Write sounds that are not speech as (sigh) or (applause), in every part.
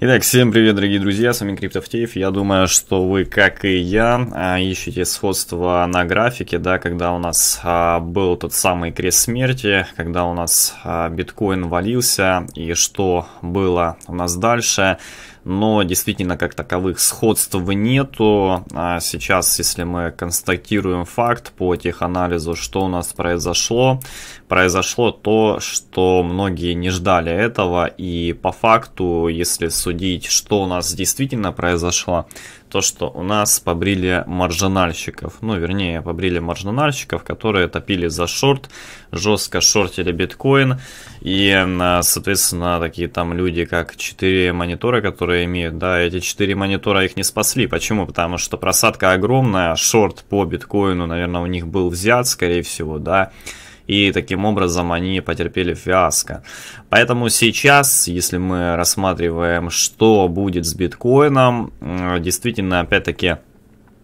Итак, всем привет, дорогие друзья, с вами Криптофтеев. Я думаю, что вы, как и я, а, ищете сходство на графике, да, когда у нас а, был тот самый крест смерти, когда у нас а, биткоин валился, и что было у нас дальше но действительно как таковых сходств нету. А сейчас, если мы констатируем факт по теханализу, что у нас произошло, произошло то, что многие не ждали этого, и по факту, если судить, что у нас действительно произошло, то, что у нас побрили маржинальщиков, ну, вернее, побрили маржинальщиков, которые топили за шорт, жестко шортили биткоин, и, соответственно, такие там люди, как 4 монитора, которые имеют, да, эти 4 монитора их не спасли. Почему? Потому что просадка огромная, шорт по биткоину, наверное, у них был взят, скорее всего, да, и таким образом они потерпели фиаско. Поэтому сейчас, если мы рассматриваем, что будет с биткоином, действительно, опять-таки,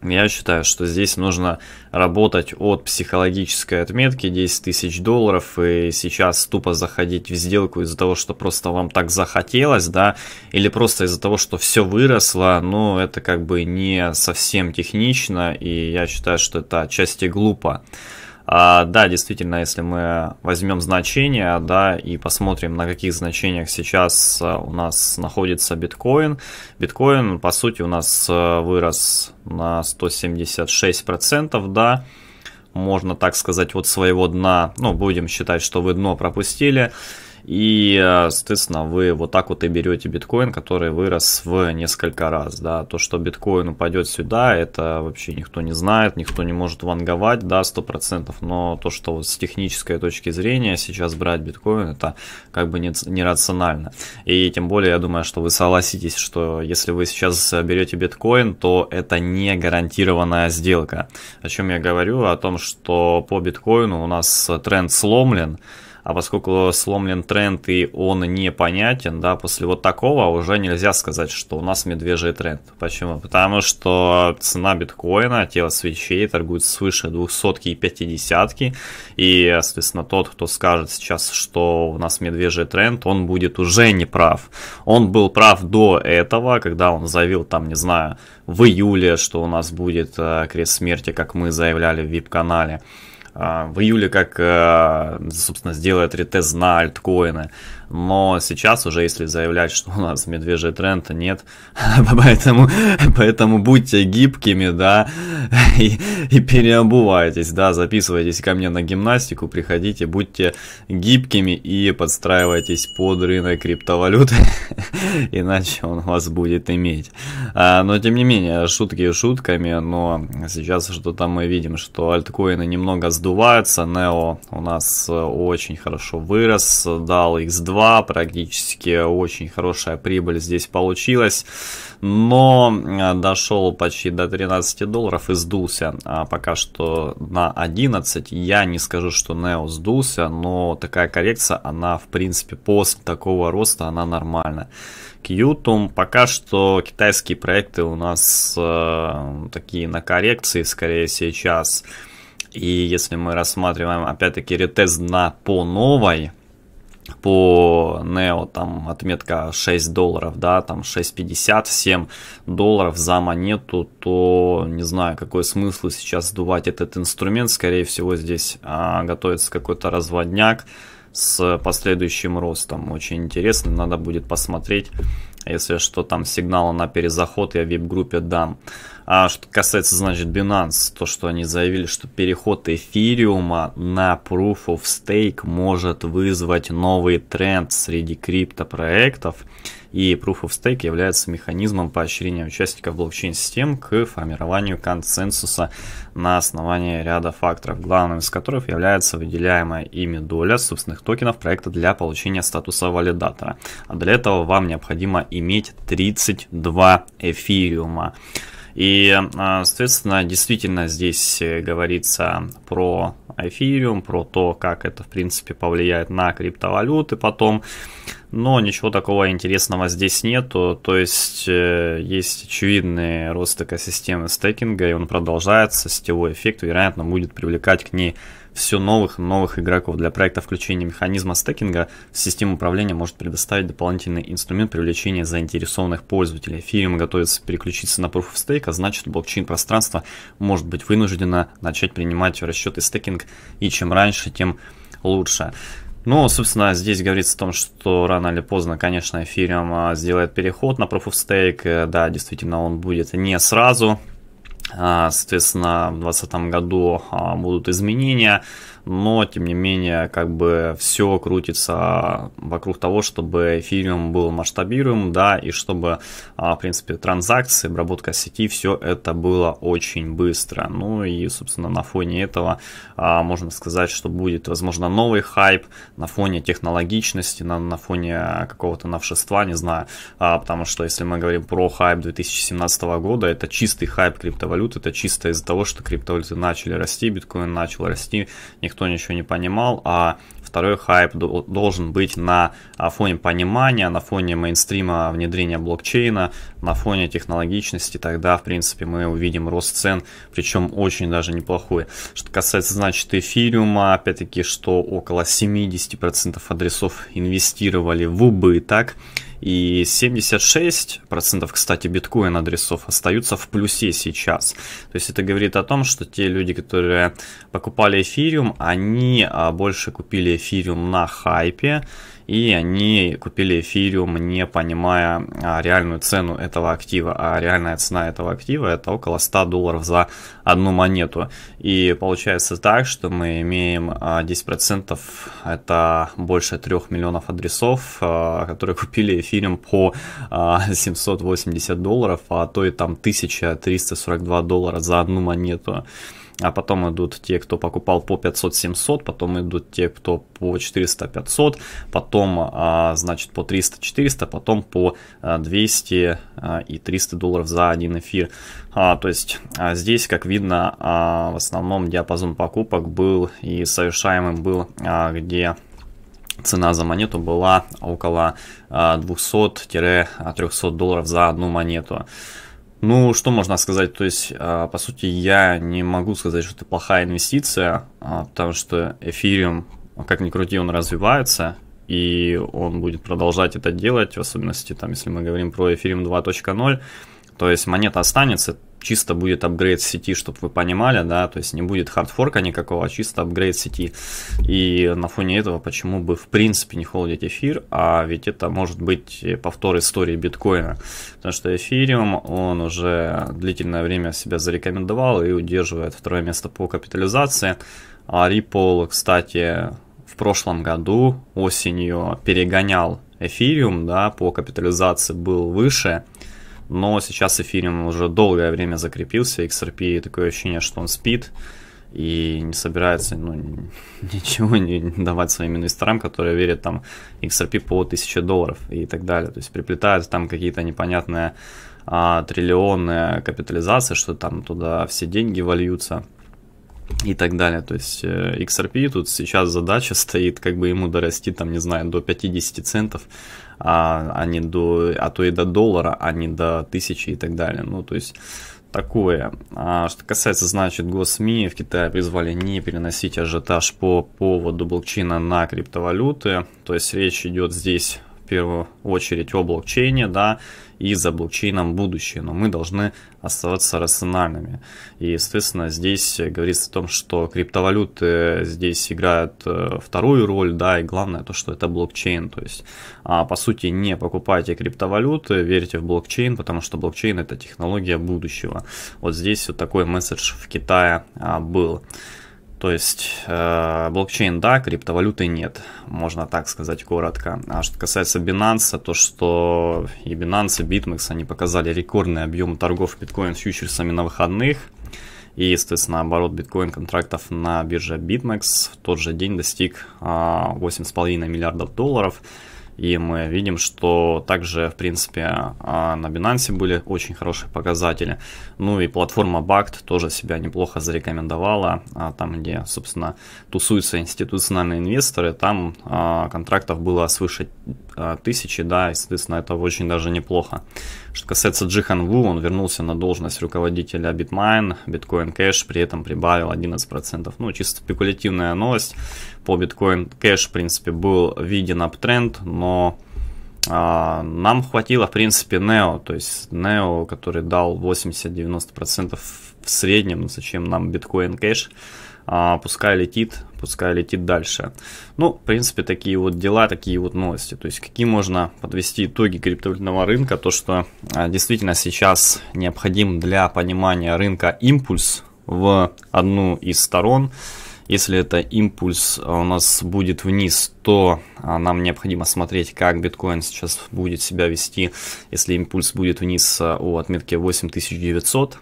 я считаю, что здесь нужно работать от психологической отметки 10 тысяч долларов и сейчас тупо заходить в сделку из-за того, что просто вам так захотелось, да, или просто из-за того, что все выросло, но это как бы не совсем технично и я считаю, что это отчасти глупо. А, да, действительно, если мы возьмем значения, да, и посмотрим, на каких значениях сейчас а, у нас находится биткоин, биткоин, по сути, у нас а, вырос на 176%, да, можно так сказать, вот своего дна, ну, будем считать, что вы дно пропустили, и, э, соответственно, вы вот так вот и берете биткоин, который вырос в несколько раз. Да. То, что биткоин упадет сюда, это вообще никто не знает, никто не может ванговать, да, 100%. Но то, что вот с технической точки зрения сейчас брать биткоин, это как бы нерационально. И тем более, я думаю, что вы согласитесь, что если вы сейчас берете биткоин, то это не гарантированная сделка. О чем я говорю? О том, что по биткоину у нас тренд сломлен, а поскольку сломлен тренд и он непонятен, да, после вот такого уже нельзя сказать, что у нас медвежий тренд. Почему? Потому что цена биткоина, тело свечей торгует свыше 200 и 50 и, соответственно, тот, кто скажет сейчас, что у нас медвежий тренд, он будет уже не прав. Он был прав до этого, когда он заявил там, не знаю, в июле, что у нас будет э, крест смерти, как мы заявляли в VIP-канале. А, в июле как, э, собственно, сделает ретест на альткоины. Но сейчас уже, если заявлять, что у нас медвежий тренд, нет. (laughs) поэтому, поэтому будьте гибкими, да, (laughs) и, и переобувайтесь, да, записывайтесь ко мне на гимнастику, приходите, будьте гибкими и подстраивайтесь под рынок криптовалюты, (laughs) иначе он вас будет иметь. А, но, тем не менее, шутки шутками, но сейчас что-то мы видим, что альткоины немного сдуваются, Neo у нас очень хорошо вырос, дал X2, 2, практически очень хорошая прибыль здесь получилась, но э, дошел почти до 13 долларов и сдулся, а пока что на 11, я не скажу, что Neo сдулся, но такая коррекция, она в принципе после такого роста, она нормальная. Qtum пока что китайские проекты у нас э, такие на коррекции скорее сейчас. И если мы рассматриваем опять-таки ретест на по новой, по Neo там отметка 6 долларов, да, там 6.50, 7 долларов за монету, то не знаю, какой смысл сейчас сдувать этот инструмент, скорее всего здесь а, готовится какой-то разводняк с последующим ростом. Очень интересно, надо будет посмотреть, если что там сигнала на перезаход я в вип-группе дам. А что касается, значит, Binance, то, что они заявили, что переход эфириума на Proof of Stake может вызвать новый тренд среди криптопроектов. И Proof of Stake является механизмом поощрения участников блокчейн-систем к формированию консенсуса на основании ряда факторов, главным из которых является выделяемая ими доля собственных токенов проекта для получения статуса валидатора. А для этого вам необходимо иметь 32 эфириума. И, а, соответственно, действительно здесь говорится про эфириум, про то, как это, в принципе, повлияет на криптовалюты потом. Но ничего такого интересного здесь нету, то есть э, есть очевидный рост экосистемы стейкинга, и он продолжается, сетевой эффект, вероятно, будет привлекать к ней все новых и новых игроков. Для проекта включения механизма стекинга в систему управления может предоставить дополнительный инструмент привлечения заинтересованных пользователей. Эфириум готовится переключиться на Proof of Stake, а значит блокчейн-пространство может быть вынуждено начать принимать в расчеты стекинг, и чем раньше, тем лучше. Ну, собственно, здесь говорится о том, что рано или поздно, конечно, эфириум а, сделает переход на Proof of Stake. Э, да, действительно, он будет не сразу. А, соответственно, в 2020 году а, будут изменения но тем не менее как бы все крутится вокруг того, чтобы эфириум был масштабируем, да, и чтобы, а, в принципе, транзакции, обработка сети, все это было очень быстро. Ну и, собственно, на фоне этого а, можно сказать, что будет, возможно, новый хайп на фоне технологичности, на, на фоне какого-то новшества, не знаю, а, потому что если мы говорим про хайп 2017 года, это чистый хайп криптовалют, это чисто из-за того, что криптовалюты начали расти, биткоин начал расти, никто ничего не понимал, а второй хайп должен быть на фоне понимания, на фоне мейнстрима внедрения блокчейна, на фоне технологичности, тогда, в принципе, мы увидим рост цен, причем очень даже неплохой. Что касается, значит, эфириума, опять-таки, что около 70% адресов инвестировали в убыток, и 76%, кстати, биткоин адресов остаются в плюсе сейчас. То есть это говорит о том, что те люди, которые покупали эфириум, они а, больше купили эфириум на хайпе, и они купили эфириум, не понимая а, реальную цену этого актива, а реальная цена этого актива это около 100 долларов за одну монету. И получается так, что мы имеем 10%, а, это больше 3 миллионов адресов, а, которые (laughs) купили эфириум по 780 долларов, а то и там 1342 доллара за одну монету а потом идут те, кто покупал по 500-700, потом идут те, кто по 400-500, потом, а, значит, по 300-400, потом по 200 а, и 300 долларов за один эфир. То есть здесь, как видно, в основном диапазон покупок был и совершаемым был, где цена за монету была около 200-300 долларов за одну монету. Ну, что можно сказать? То есть, а, по сути, я не могу сказать, что это плохая инвестиция, а, потому что эфириум, как ни крути, он развивается, и он будет продолжать это делать, в особенности, там, если мы говорим про эфириум 2.0, то есть монета останется, чисто будет апгрейд сети, чтобы вы понимали, да, то есть не будет хардфорка никакого, а чисто апгрейд сети. И на фоне этого почему бы в принципе не холдить эфир, а ведь это может быть повтор истории биткоина. Потому что эфириум, он уже длительное время себя зарекомендовал и удерживает второе место по капитализации. А Ripple, кстати, в прошлом году осенью перегонял эфириум, да, по капитализации был выше, но сейчас эфириум уже долгое время закрепился, XRP такое ощущение, что он спит и не собирается ну, (laughs) ничего не давать своим инвесторам, которые верят там XRP по 1000 долларов и так далее. То есть приплетают там какие-то непонятные а, триллионные капитализации, что там туда все деньги вольются и так далее. То есть э, XRP тут сейчас задача (laughs) стоит, как бы ему дорасти, там, не знаю, до 50 центов, а, а не до, а то и до доллара, а не до тысячи и так далее. Ну, то есть такое. А что касается, значит, госсми в Китае призвали не переносить ажиотаж по поводу блокчейна на криптовалюты. То есть речь идет здесь в первую очередь о блокчейне, да, и за блокчейном будущее, но мы должны оставаться рациональными. И, естественно, здесь говорится о том, что криптовалюты здесь играют э, вторую роль, да, и главное то, что это блокчейн, то есть, а, по сути, не покупайте криптовалюты, верьте в блокчейн, потому что блокчейн это технология будущего. Вот здесь вот такой месседж в Китае а, был. То есть э, блокчейн да, криптовалюты нет, можно так сказать коротко. А что касается Binance, то что и Binance, и BitMEX, они показали рекордный объем торгов биткоин фьючерсами на выходных. И, естественно, оборот биткоин контрактов на бирже BitMEX в тот же день достиг э, 8,5 миллиардов долларов. И мы видим, что также, в принципе, а, на Binance были очень хорошие показатели. Ну и платформа Bact тоже себя неплохо зарекомендовала. А, там, где, собственно, тусуются институциональные инвесторы, там а, контрактов было свыше тысячи, да, и, соответственно, это очень даже неплохо. Что касается Джихан Ву, он вернулся на должность руководителя Bitmine, Bitcoin Cash при этом прибавил 11%. Ну, чисто спекулятивная новость. По Bitcoin Cash, в принципе, был виден аптренд, но а, нам хватило, в принципе, Neo, то есть Neo, который дал 80-90% в среднем, ну, зачем нам Bitcoin Cash, а, пускай летит, пускай летит дальше. Ну, в принципе, такие вот дела, такие вот новости. То есть, какие можно подвести итоги криптовалютного рынка, то, что а, действительно сейчас необходим для понимания рынка импульс в одну из сторон, если это импульс а, у нас будет вниз, то а, нам необходимо смотреть, как биткоин сейчас будет себя вести. Если импульс будет вниз а, у отметки 8900,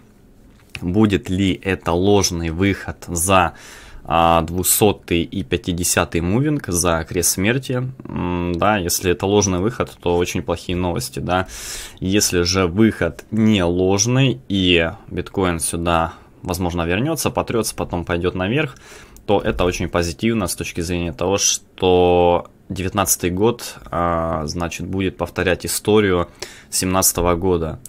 будет ли это ложный выход за 200 и 50 мувинг за крест смерти, да, если это ложный выход, то очень плохие новости, да. Если же выход не ложный и биткоин сюда, возможно, вернется, потрется, потом пойдет наверх, то это очень позитивно с точки зрения того, что 19 год, а, значит, будет повторять историю 17 года.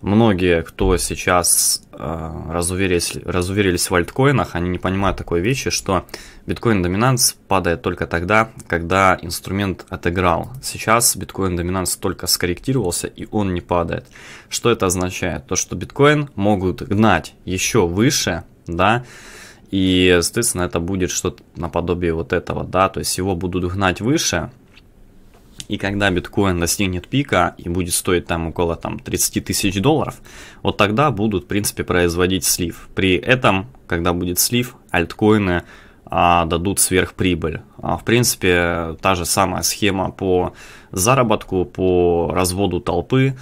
Многие, кто сейчас э, разуверились, разуверились в альткоинах, они не понимают такой вещи, что биткоин доминанс падает только тогда, когда инструмент отыграл. Сейчас биткоин доминанс только скорректировался и он не падает. Что это означает? То, что биткоин могут гнать еще выше, да, и, соответственно, это будет что-то наподобие вот этого, да, то есть его будут гнать выше, и когда биткоин достигнет пика и будет стоить там около там, 30 тысяч долларов, вот тогда будут, в принципе, производить слив. При этом, когда будет слив, альткоины а, дадут сверхприбыль. А, в принципе, та же самая схема по заработку, по разводу толпы.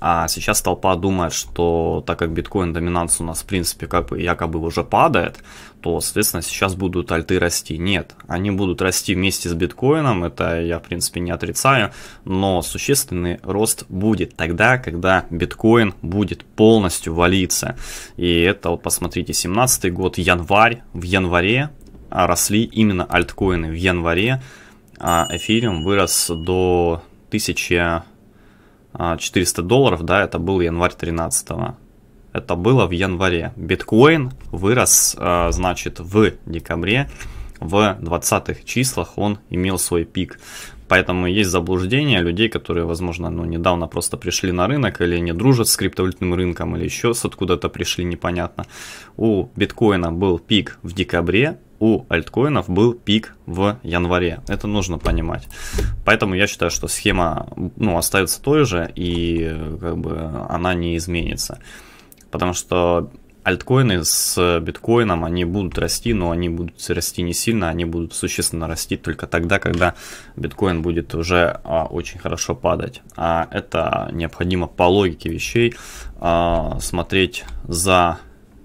А сейчас толпа думает, что так как биткоин доминанс у нас в принципе как бы якобы уже падает, то, соответственно, сейчас будут альты расти. Нет, они будут расти вместе с биткоином, это я, в принципе, не отрицаю, но существенный рост будет тогда, когда биткоин будет полностью валиться. И это вот посмотрите, 17 год, январь, в январе росли именно альткоины. В январе а эфириум вырос до 1000 400 долларов, да, это был январь 13 -го. Это было в январе. Биткоин вырос, а, значит, в декабре, в 20-х числах он имел свой пик. Поэтому есть заблуждение людей, которые, возможно, ну, недавно просто пришли на рынок или не дружат с криптовалютным рынком, или еще с откуда-то пришли, непонятно. У биткоина был пик в декабре, у альткоинов был пик в январе. Это нужно понимать. Поэтому я считаю, что схема ну, остается той же и как бы она не изменится. Потому что альткоины с биткоином, они будут расти, но они будут расти не сильно, они будут существенно расти только тогда, когда биткоин будет уже а, очень хорошо падать. А это необходимо по логике вещей а, смотреть за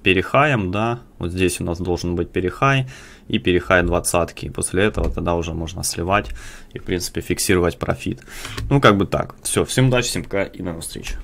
перехаем, да, вот здесь у нас должен быть перехай и перехай двадцатки. После этого тогда уже можно сливать и, в принципе, фиксировать профит. Ну, как бы так. Все, всем удачи, всем пока и до новых встреч.